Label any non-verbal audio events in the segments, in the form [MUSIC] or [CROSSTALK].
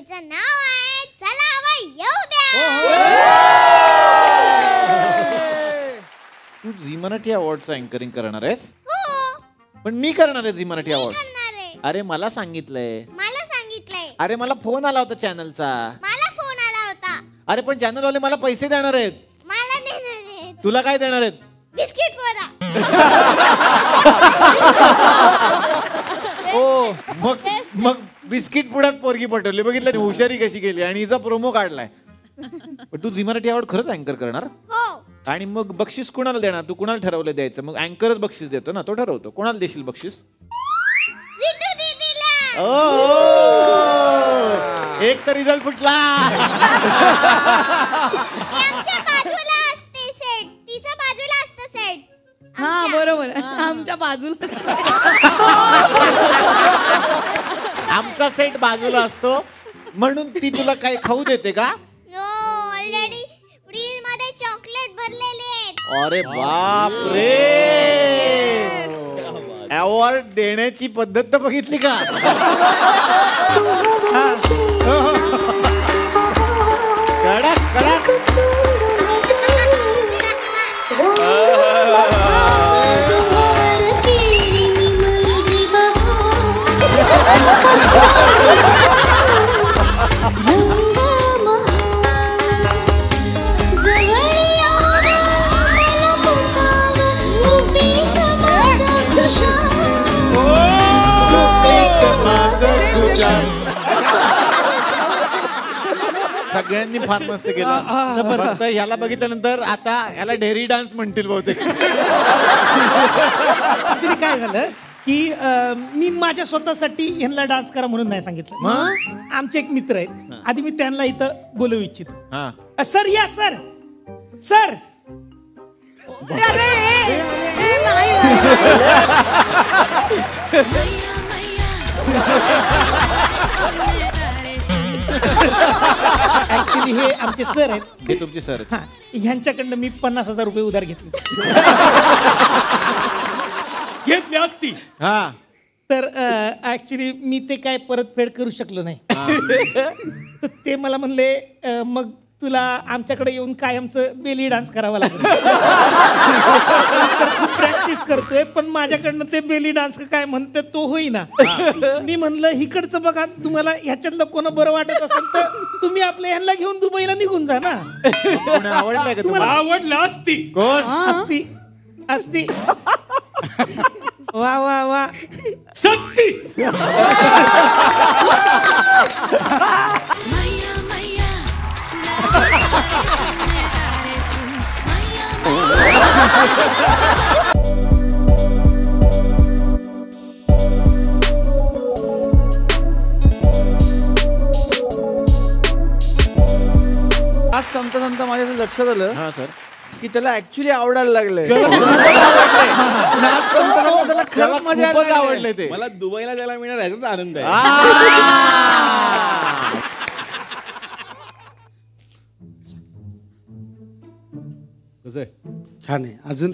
त्याचं नाव आहे चला हवा येऊ द्या. तू झी मराठी अवॉर्डचं अँकरिंग करणार आहेस? हो. पण मी करणार आहे झी मराठी अवॉर्ड अरे मला सांगितलंय. मला सांगितलंय. अरे मला फोन आला होता चॅनलचा मला फोन आला होता. अरे पण चॅनलवाले मला पैसे देणार आहेत. मला देणार आहे तुला काय देणार आहेत? बिस्किट फोडा ओ [LAUGHS] मग मग बिस्किट पुढ्यात पोरगी पटवली. बघितलं हुशारी कशी केली आणि हिचा प्रोमो काढलाय. [LAUGHS] पण तू झी मराठी अवॉर्ड खरंच अँकर करणार? हो. आणि मग बक्षीस कुणाला देणार? तू कुणाला ठरवलं द्यायचं? मग अँकरच बक्षीस देतो ना तो ठरवतो. कोणाला देशील बक्षीस? जितू दीदीला. ओ! एक तर रिझल्ट फुटला. ती आमच्या बाजूला असते सेट तिच्या बाजूला असतं सेट हा बरोबर. आमच्या बाजूला [LAUGHS] सेट बाजूला असतो. म्हणून ती तुला काय खाऊ देते का? नो ऑलरेडी फ्रीजमध्ये चॉकलेट भरलेले आहेत. अरे बाप रे अवॉर्ड देण्याची पद्धत तर बघितली का? [LAUGHS] सगळ्यांनी फार मस्त केलं. फक्त ह्याला बघितल्यानंतर आता ह्याला ढेरी डान्स म्हणतील बहुतेक. ऍक्च्युली काय झालं की अं, मी माझ्या स्वतःसाठी ह्यांना डान्स करा म्हणून नाही सांगितलं. आमचे एक मित्र आहेत. आधी मी त्यांना इथं बोलवू इच्छितो. हा. अ, सर या सर. सर. अरे ए, ए, नाही, नाही, नाही. [LAUGHS] [LAUGHS] ऍक्च्युली हे आमचे सर आहेत. हे तुमची सर हा. ह्यांच्याकडनं मी पन्नास हजार रुपये उधार घेतले. [LAUGHS] घेतली असती हा. तर ऍक्च्युली मी ते काय परतफेड करू शकलो नाही. [LAUGHS] तर ते मला म्हणले अ, मग तुला आमच्याकडे येऊन कायमचं बेली डान्स करावा लागेल. प्रॅक्टिस करतोय पण माझ्याकडनं ते बेली डान्स काय म्हणते तो होईना. मी म्हणलं इकडचं बघा तुम्हाला ह्याच्यातलं कोण बरं वाटत असेल तर तुम्ही आपल्या ह्यांना घेऊन दुबईला निघून जा ना. तुम्हाला? आवडलं असती. कोण? असती. असती. वा वा वा. सत्ती. आज संत संत माझ्या असं लक्षात आलं हा सर. की त्याला ऍक्च्युली आवडायला लागलंय. [LAUGHS] आणि आज संत संत त्याला खरंच मजा आवडले. ते. मला दुबईला जायला मिळणार याचाच आनंद आहे. कसं आहे? छान आहे. अजून?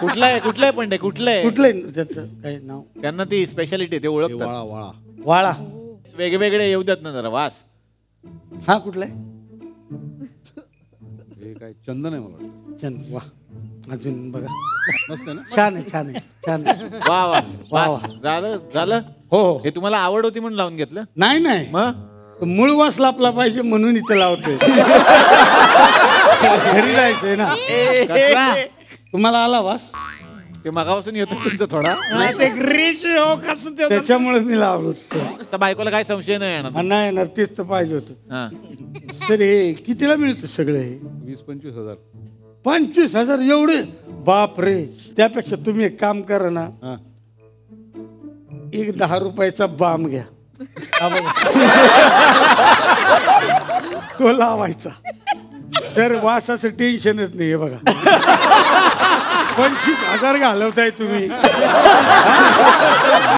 कुठलं आहे? कुठलं आहे पण ते कुठलं आहे? कुठलं आहे? त्याचं काय नाव? त्यांना ती स्पेशालिटी ते ओळखतात. वाळा वाळा. वाळा. वेगवेगळे येऊ देत ना जरा वास. हा कुठला आहे? हे काय चंदन आहे मला वाटतं. छान वा. अजून बघा. मस्त आहे ना? छान आहे छान आहे छान आहे. वा वा. वा, वास. झालं? झालं? हो हो. हे तुम्हाला आवड होती म्हणून लावून घेतलं? नाही नाही. मग? मूळ वास लापला पाहिजे म्हणून इथं लावतोय. घरी जायचंय ना. कसला? तुम्हाला आला वास? ते मगापासून येतो तुमचं थोडा. ते ग्रीच हो कसं ते होतं. त्याच्यामुळे मी लावलो तर बायकोला काय संशय नाही येणार. नाही येणार तेच तर पाहिजे होतं. हा. सर हे कितीला मिळतं सगळं हे? वीस पंचवीस हजार. पंचवीस हजार एवढे? बाप रे त्यापेक्षा तुम्ही एक काम करा ना. हा. एक दहा रुपयाचा बाम घ्या. हा बघा. तो लावायचा. तर वासाचं टेन्शनच नाही हे बघा. [LAUGHS] पंचवीस हजार घालवताय तुम्ही. [LAUGHS]